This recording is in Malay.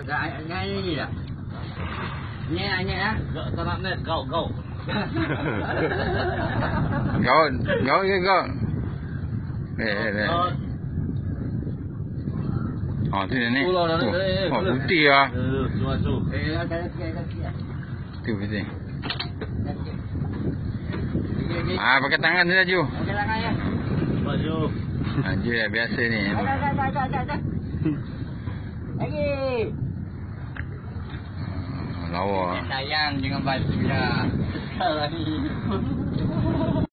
Ni nyanyi ah. Tak tak nak net kau kau. Kau, kau ke kau? Eh, eh, eh. Oh, tu ni. Dah Oh, ni. oh, putih lah. Eh, tu. Eh, dah dah sikit dah sikit. Tu putih. Okey, okey. Ah, pakai tangan tu Ju. Okey lah ya. Baju. Ah, Ju dah biasa ni. Dah dah dah dah dah. Lagi. Lawa. Sayang dengan baju dah. Sekarang ni.